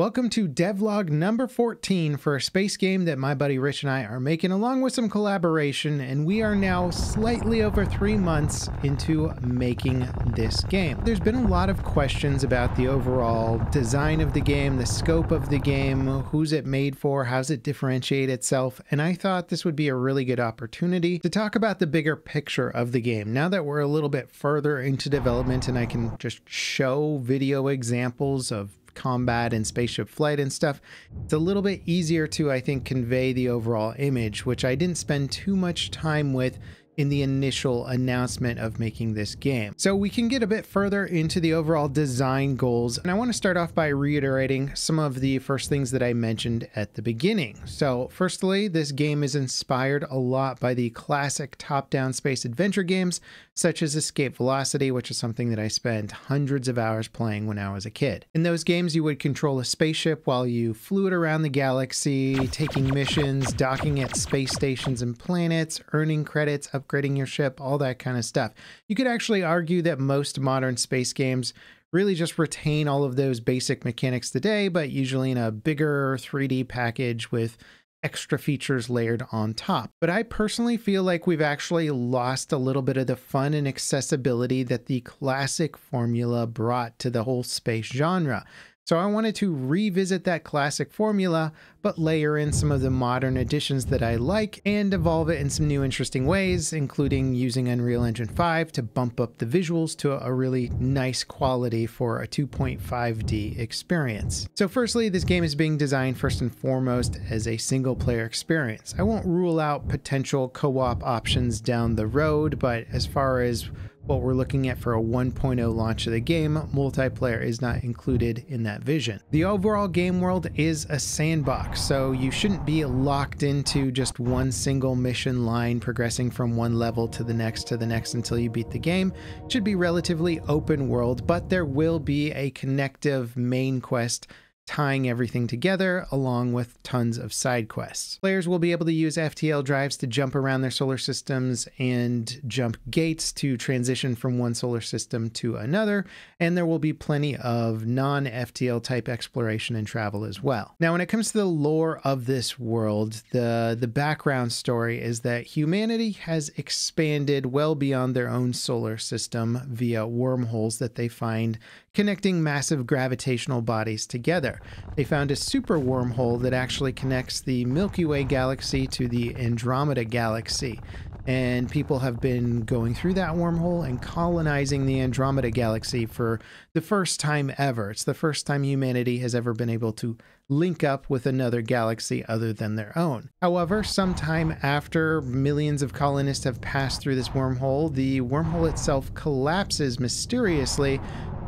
Welcome to devlog number 14 for a space game that my buddy Rich and I are making along with some collaboration, and we are now slightly over three months into making this game. There's been a lot of questions about the overall design of the game, the scope of the game, who's it made for, how's it differentiate itself, and I thought this would be a really good opportunity to talk about the bigger picture of the game. Now that we're a little bit further into development and I can just show video examples of combat and spaceship flight and stuff, it's a little bit easier to, I think, convey the overall image, which I didn't spend too much time with in the initial announcement of making this game. So we can get a bit further into the overall design goals. And I want to start off by reiterating some of the first things that I mentioned at the beginning. So firstly, this game is inspired a lot by the classic top-down space adventure games, such as Escape Velocity, which is something that I spent hundreds of hours playing when I was a kid. In those games, you would control a spaceship while you flew it around the galaxy, taking missions, docking at space stations and planets, earning credits, upgrading your ship, all that kind of stuff. You could actually argue that most modern space games really just retain all of those basic mechanics today, but usually in a bigger 3D package with extra features layered on top. But I personally feel like we've actually lost a little bit of the fun and accessibility that the classic formula brought to the whole space genre. So I wanted to revisit that classic formula, but layer in some of the modern additions that I like and evolve it in some new interesting ways, including using Unreal Engine 5 to bump up the visuals to a really nice quality for a 2.5D experience. So firstly, this game is being designed first and foremost as a single player experience. I won't rule out potential co-op options down the road, but as far as what we're looking at for a 1.0 launch of the game, multiplayer is not included in that vision. The overall game world is a sandbox, so you shouldn't be locked into just one single mission line progressing from one level to the next to the next until you beat the game. It should be relatively open world, but there will be a connective main quest tying everything together along with tons of side quests. Players will be able to use FTL drives to jump around their solar systems and jump gates to transition from one solar system to another, and there will be plenty of non FTL type exploration and travel as well. Now, when it comes to the lore of this world, the, the background story is that humanity has expanded well beyond their own solar system via wormholes that they find connecting massive gravitational bodies together. They found a super wormhole that actually connects the Milky Way galaxy to the Andromeda galaxy. And people have been going through that wormhole and colonizing the Andromeda galaxy for the first time ever. It's the first time humanity has ever been able to link up with another galaxy other than their own. However, sometime after millions of colonists have passed through this wormhole, the wormhole itself collapses mysteriously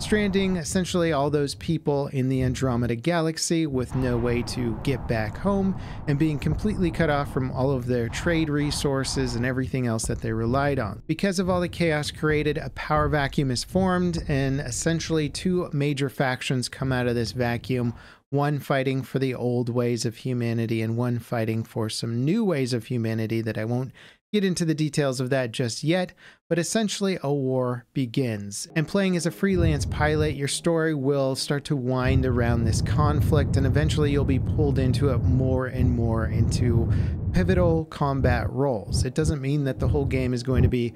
stranding essentially all those people in the Andromeda galaxy with no way to get back home and being completely cut off from all of their trade resources and everything else that they relied on. Because of all the chaos created, a power vacuum is formed and essentially two major factions come out of this vacuum one fighting for the old ways of humanity and one fighting for some new ways of humanity that I won't get into the details of that just yet, but essentially a war begins. And playing as a freelance pilot, your story will start to wind around this conflict, and eventually you'll be pulled into it more and more into pivotal combat roles. It doesn't mean that the whole game is going to be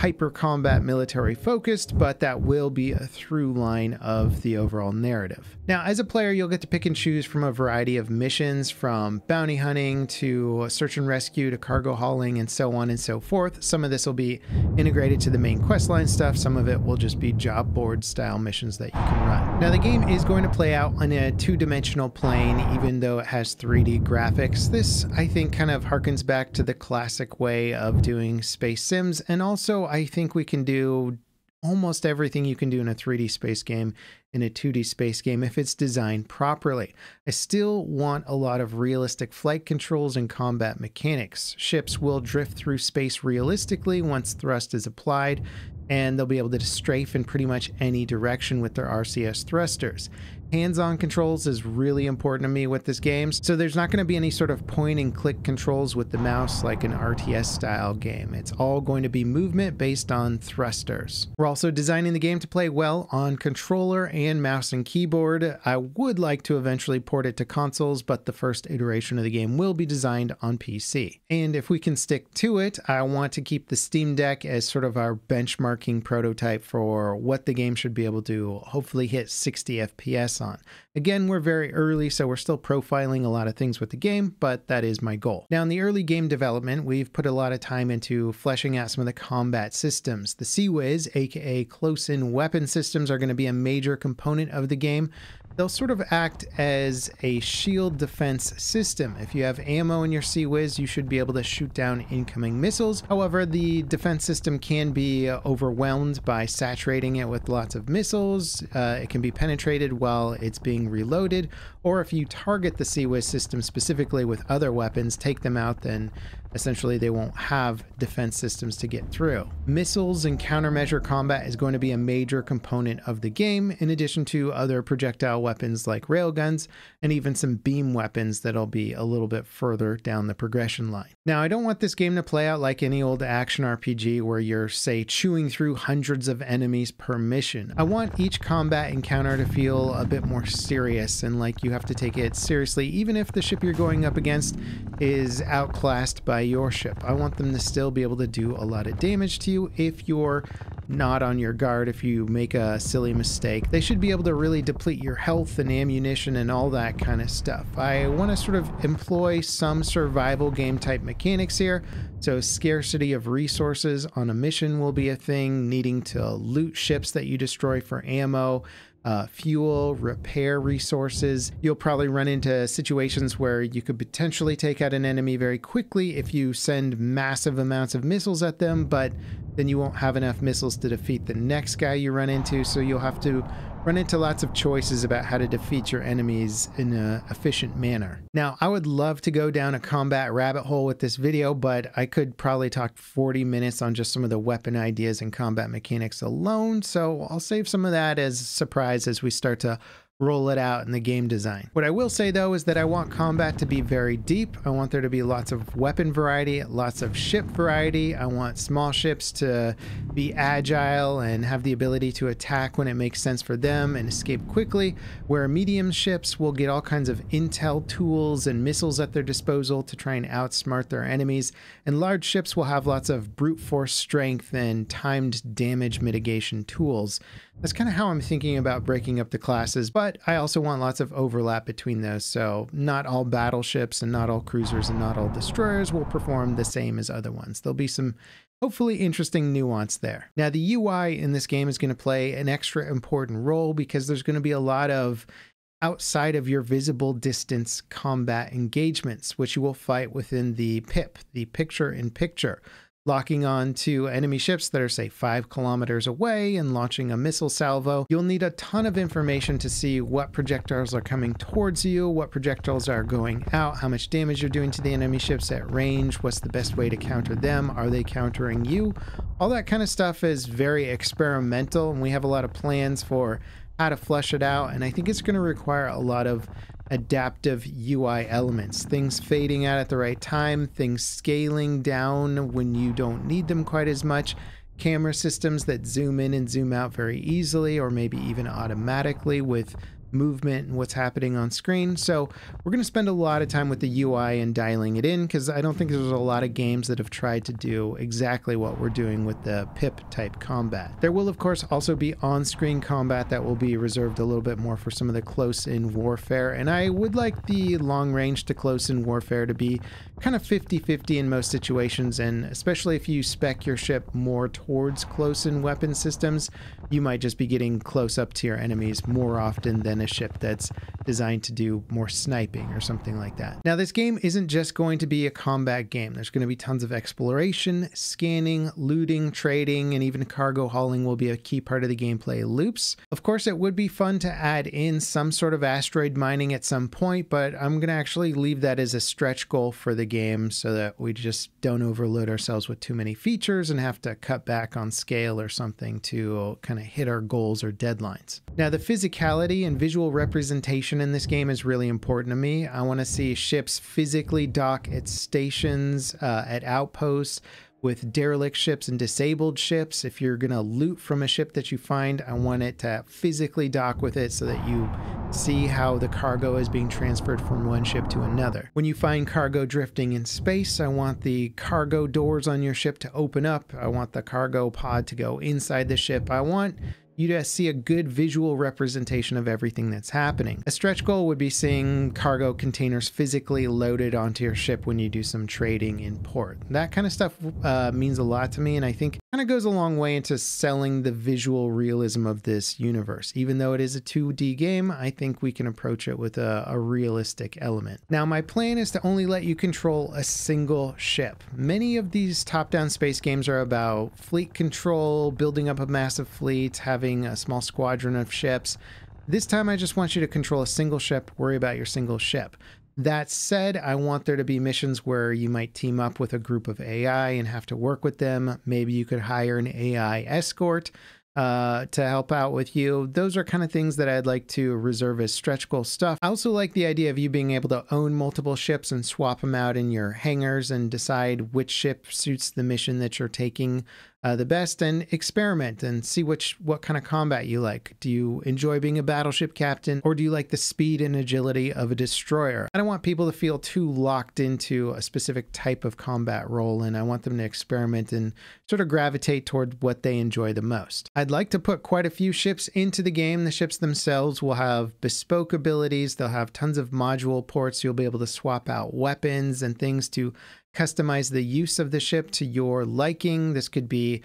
hyper combat military focused, but that will be a through line of the overall narrative. Now, as a player, you'll get to pick and choose from a variety of missions from bounty hunting to search and rescue to cargo hauling and so on and so forth. Some of this will be integrated to the main questline stuff, some of it will just be job board style missions that you can run. Now, the game is going to play out on a two dimensional plane, even though it has 3D graphics. This, I think, kind of harkens back to the classic way of doing space sims and also I think we can do almost everything you can do in a 3D space game in a 2D space game if it's designed properly. I still want a lot of realistic flight controls and combat mechanics. Ships will drift through space realistically once thrust is applied, and they'll be able to strafe in pretty much any direction with their RCS thrusters. Hands-on controls is really important to me with this game, so there's not going to be any sort of point and click controls with the mouse like an RTS style game. It's all going to be movement based on thrusters. We're also designing the game to play well on controller and mouse and keyboard. I would like to eventually port it to consoles, but the first iteration of the game will be designed on PC. And if we can stick to it, I want to keep the Steam Deck as sort of our benchmarking prototype for what the game should be able to hopefully hit 60 FPS on. Again, we're very early, so we're still profiling a lot of things with the game, but that is my goal. Now, in the early game development, we've put a lot of time into fleshing out some of the combat systems. The CIWS, aka close-in weapon systems, are going to be a major component of the game. They'll sort of act as a shield defense system. If you have ammo in your CIWS, you should be able to shoot down incoming missiles. However, the defense system can be overwhelmed by saturating it with lots of missiles. Uh, it can be penetrated while it's being reloaded, or if you target the CIWS system specifically with other weapons, take them out, then essentially they won't have defense systems to get through. Missiles and countermeasure combat is going to be a major component of the game, in addition to other projectile weapons like railguns and even some beam weapons that'll be a little bit further down the progression line. Now, I don't want this game to play out like any old action RPG where you're, say, chewing through hundreds of enemies per mission. I want each combat encounter to feel a bit more serious and like you have to take it seriously, even if the ship you're going up against is outclassed by your ship. I want them to still be able to do a lot of damage to you if you're not on your guard, if you make a silly mistake. They should be able to really deplete your health and ammunition and all that kind of stuff. I want to sort of employ some survival game type mechanics here. So, scarcity of resources on a mission will be a thing, needing to loot ships that you destroy for ammo uh, fuel, repair resources. You'll probably run into situations where you could potentially take out an enemy very quickly if you send massive amounts of missiles at them, but then you won't have enough missiles to defeat the next guy you run into, so you'll have to run into lots of choices about how to defeat your enemies in an efficient manner. Now, I would love to go down a combat rabbit hole with this video, but I could probably talk 40 minutes on just some of the weapon ideas and combat mechanics alone, so I'll save some of that as a surprise as we start to roll it out in the game design. What I will say though is that I want combat to be very deep. I want there to be lots of weapon variety, lots of ship variety. I want small ships to be agile and have the ability to attack when it makes sense for them and escape quickly, where medium ships will get all kinds of intel tools and missiles at their disposal to try and outsmart their enemies, and large ships will have lots of brute force strength and timed damage mitigation tools. That's kind of how I'm thinking about breaking up the classes, but I also want lots of overlap between those, so not all battleships and not all cruisers and not all destroyers will perform the same as other ones. There'll be some hopefully interesting nuance there. Now, the UI in this game is going to play an extra important role because there's going to be a lot of outside of your visible distance combat engagements, which you will fight within the PIP, the picture in picture locking on to enemy ships that are, say, five kilometers away and launching a missile salvo. You'll need a ton of information to see what projectiles are coming towards you, what projectiles are going out, how much damage you're doing to the enemy ships at range, what's the best way to counter them, are they countering you? All that kind of stuff is very experimental, and we have a lot of plans for how to flesh it out. And I think it's going to require a lot of adaptive UI elements, things fading out at the right time, things scaling down when you don't need them quite as much, camera systems that zoom in and zoom out very easily or maybe even automatically with movement and what's happening on screen. So we're going to spend a lot of time with the UI and dialing it in because I don't think there's a lot of games that have tried to do exactly what we're doing with the pip type combat. There will of course also be on-screen combat that will be reserved a little bit more for some of the close-in warfare and I would like the long range to close-in warfare to be kind of 50-50 in most situations and especially if you spec your ship more towards close-in weapon systems you might just be getting close up to your enemies more often than a ship that's designed to do more sniping or something like that. Now, this game isn't just going to be a combat game. There's going to be tons of exploration, scanning, looting, trading, and even cargo hauling will be a key part of the gameplay loops. Of course, it would be fun to add in some sort of asteroid mining at some point, but I'm going to actually leave that as a stretch goal for the game so that we just don't overload ourselves with too many features and have to cut back on scale or something to kind of hit our goals or deadlines. Now, the physicality and visual visual representation in this game is really important to me. I want to see ships physically dock at stations, uh, at outposts, with derelict ships and disabled ships. If you're going to loot from a ship that you find, I want it to physically dock with it so that you see how the cargo is being transferred from one ship to another. When you find cargo drifting in space, I want the cargo doors on your ship to open up. I want the cargo pod to go inside the ship. I want you see a good visual representation of everything that's happening. A stretch goal would be seeing cargo containers physically loaded onto your ship when you do some trading in port. That kind of stuff uh, means a lot to me, and I think kind of goes a long way into selling the visual realism of this universe. Even though it is a 2D game, I think we can approach it with a, a realistic element. Now, my plan is to only let you control a single ship. Many of these top-down space games are about fleet control, building up a massive fleet, having a small squadron of ships. This time, I just want you to control a single ship, worry about your single ship. That said, I want there to be missions where you might team up with a group of AI and have to work with them. Maybe you could hire an AI escort uh, to help out with you. Those are kind of things that I'd like to reserve as stretch goal stuff. I also like the idea of you being able to own multiple ships and swap them out in your hangars and decide which ship suits the mission that you're taking uh, the best and experiment and see which what kind of combat you like. Do you enjoy being a battleship captain or do you like the speed and agility of a destroyer? I don't want people to feel too locked into a specific type of combat role and I want them to experiment and sort of gravitate toward what they enjoy the most. I'd like to put quite a few ships into the game. The ships themselves will have bespoke abilities. They'll have tons of module ports. You'll be able to swap out weapons and things to customize the use of the ship to your liking. This could be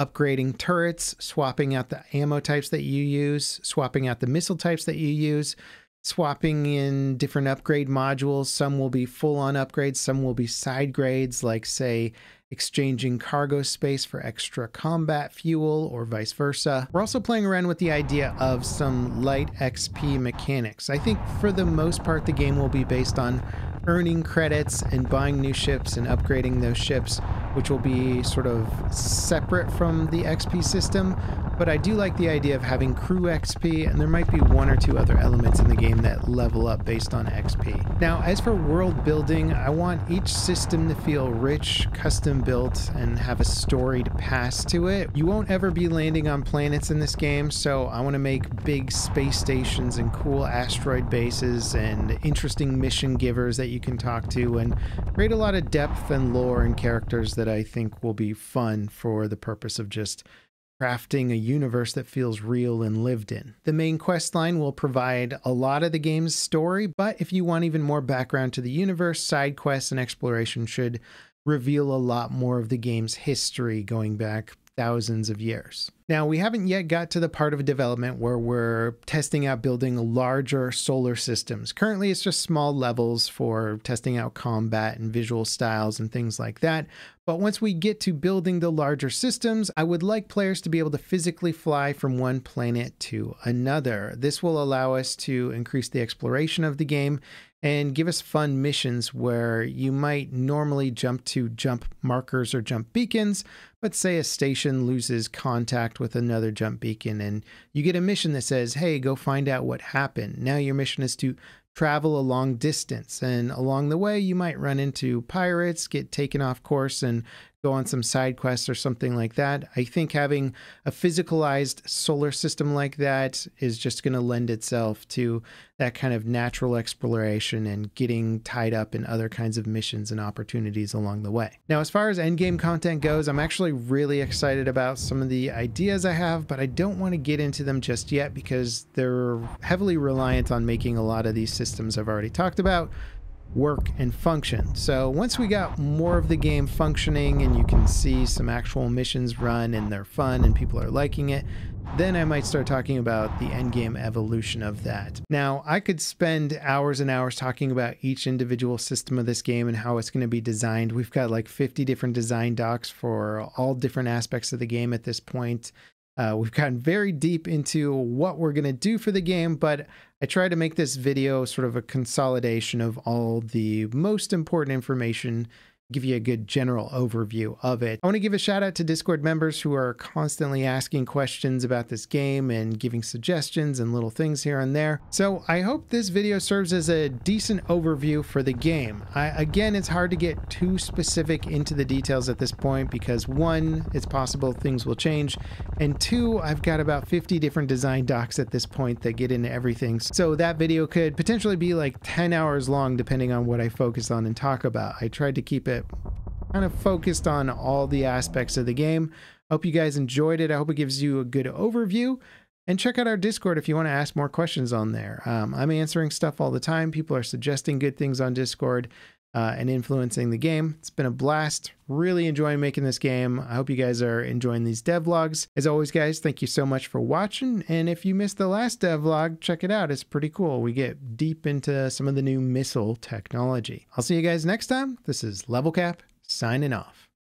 upgrading turrets, swapping out the ammo types that you use, swapping out the missile types that you use, swapping in different upgrade modules. Some will be full on upgrades, some will be side grades, like, say, exchanging cargo space for extra combat fuel or vice versa. We're also playing around with the idea of some light XP mechanics. I think for the most part, the game will be based on earning credits and buying new ships and upgrading those ships, which will be sort of separate from the XP system. But I do like the idea of having crew XP, and there might be one or two other elements in the game that level up based on XP. Now, as for world building, I want each system to feel rich, custom built, and have a storied past to it. You won't ever be landing on planets in this game, so I want to make big space stations and cool asteroid bases and interesting mission givers that you can talk to and create a lot of depth and lore and characters that I think will be fun for the purpose of just crafting a universe that feels real and lived in. The main quest line will provide a lot of the game's story, but if you want even more background to the universe, side quests and exploration should reveal a lot more of the game's history going back thousands of years. Now, we haven't yet got to the part of development where we're testing out building larger solar systems. Currently, it's just small levels for testing out combat and visual styles and things like that. But once we get to building the larger systems, I would like players to be able to physically fly from one planet to another. This will allow us to increase the exploration of the game and give us fun missions where you might normally jump to jump markers or jump beacons, but say a station loses contact with another jump beacon and you get a mission that says, hey, go find out what happened. Now your mission is to travel a long distance, and along the way, you might run into pirates, get taken off course, and go on some side quests or something like that. I think having a physicalized solar system like that is just going to lend itself to that kind of natural exploration and getting tied up in other kinds of missions and opportunities along the way. Now, as far as endgame content goes, I'm actually really excited about some of the ideas I have, but I don't want to get into them just yet because they're heavily reliant on making a lot of these systems I've already talked about work and function. So once we got more of the game functioning and you can see some actual missions run and they're fun and people are liking it, then I might start talking about the endgame evolution of that. Now, I could spend hours and hours talking about each individual system of this game and how it's going to be designed. We've got like 50 different design docs for all different aspects of the game at this point. Uh, we've gotten very deep into what we're going to do for the game, but I tried to make this video sort of a consolidation of all the most important information give you a good general overview of it. I want to give a shout out to Discord members who are constantly asking questions about this game and giving suggestions and little things here and there. So I hope this video serves as a decent overview for the game. I, again, it's hard to get too specific into the details at this point because one, it's possible things will change, and two, I've got about 50 different design docs at this point that get into everything. So that video could potentially be like 10 hours long depending on what I focus on and talk about. I tried to keep it kind of focused on all the aspects of the game. Hope you guys enjoyed it. I hope it gives you a good overview. And check out our Discord if you want to ask more questions on there. Um, I'm answering stuff all the time. People are suggesting good things on Discord uh, and influencing the game. It's been a blast. Really enjoying making this game. I hope you guys are enjoying these devlogs. As always, guys, thank you so much for watching. And if you missed the last devlog, check it out. It's pretty cool. We get deep into some of the new missile technology. I'll see you guys next time. This is Level Cap signing off.